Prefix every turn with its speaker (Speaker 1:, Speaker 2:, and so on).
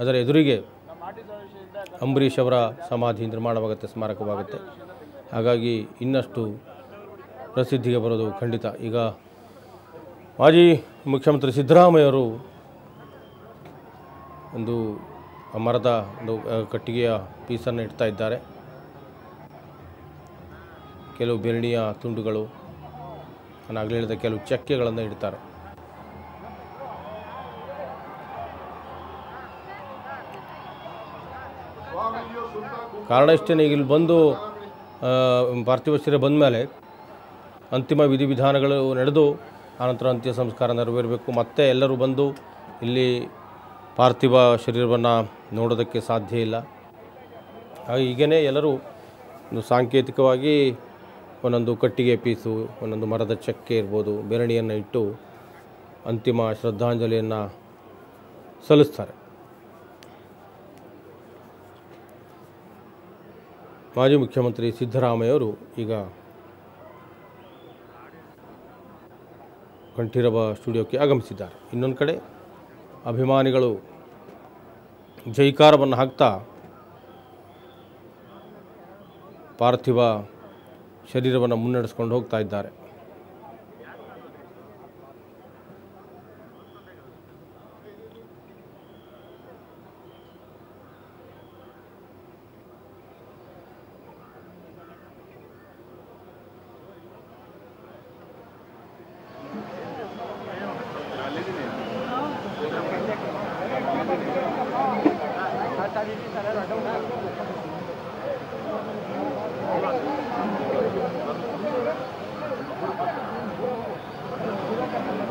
Speaker 1: ಅದರ ಎದುರಿಗೆ ಅಂಬರೀಷ್ ಅವರ ಸಮಾಧಿ ನಿರ್ಮಾಣವಾಗುತ್ತೆ, ಸ್ಮಾರಕವಾಗುತ್ತೆ. ಹಾಗಾಗಿ ಇನ್ನಷ್ಟು ಪ್ರಸಿದ್ಧಿಗೆ ಬರೋದು ಖಂಡಿತ. ಈಗ ಮಾಜಿ ಮುಖ್ಯಮಂತ್ರಿ ಸಿದ್ದರಾಮಯ್ಯವರು ಒಂದು ಮರದ ಒಂದು ಕಟ್ಟಿಗೆಯ ಪೀಸನ್ನು ಇಡ್ತಾ ಇದ್ದಾರೆ. ಕೆಲವು ಬೆರಣಿಯ ತುಂಡುಗಳು ನಾನು ಆಗಲೇ ಹೇಳಿದ ಕೆಲವು ಚಕ್ಕೆಗಳನ್ನು ಇಡ್ತಾರೆ. ಕಾರಣ ಇಷ್ಟೇ ಈಗ ಇಲ್ಲಿ ಬಂದು ಪಾರ್ಥಿವ ಶರೀರ ಬಂದ ಮೇಲೆ ಅಂತಿಮ ವಿಧಿವಿಧಾನಗಳು ನಡೆದು, ಆನಂತರ ಅಂತ್ಯ ಸಂಸ್ಕಾರ ನೆರವೇರಬೇಕು. ಮತ್ತೆ ಎಲ್ಲರೂ ಬಂದು, ಇಲ್ಲಿ ಪಾರ್ಥಿವ ಶರೀರವನ್ನು ನೋಡೋದಕ್ಕೆ ಸಾಧ್ಯ ಇಲ್ಲ. ಹೀಗೇ ಎಲ್ಲರೂ ಒಂದು ಸಾಂಕೇತಿಕವಾಗಿ ಒಂದೊಂದು ಕಟ್ಟಿಗೆ ಪೀಸು, ಒಂದೊಂದು ಮರದ ಚಕ್ಕೆ ಇರ್ಬೋದು, ಬೆರಣಿಯನ್ನು ಇಟ್ಟು ಅಂತಿಮ ಶ್ರದ್ಧಾಂಜಲಿಯನ್ನು ಸಲ್ಲಿಸ್ತಾರೆ. ಮಾಜಿ ಮುಖ್ಯಮಂತ್ರಿ ಸಿದ್ದರಾಮಯ್ಯವರು ಈಗ ಕಂಠೀರವ ಸ್ಟುಡಿಯೋಕ್ಕೆ ಆಗಮಿಸಿದ್ದಾರೆ. ಇನ್ನೊಂದು ಕಡೆ ಅಭಿಮಾನಿಗಳು ಜೈಕಾರವನ್ನು ಹಾಕ್ತಾ ಪಾರ್ಥಿವ ಶರೀರವನ್ನು ಮುನ್ನಡೆಸ್ಕೊಂಡು ಹೋಗ್ತಾ ಇದ್ದಾರೆ. Thank you.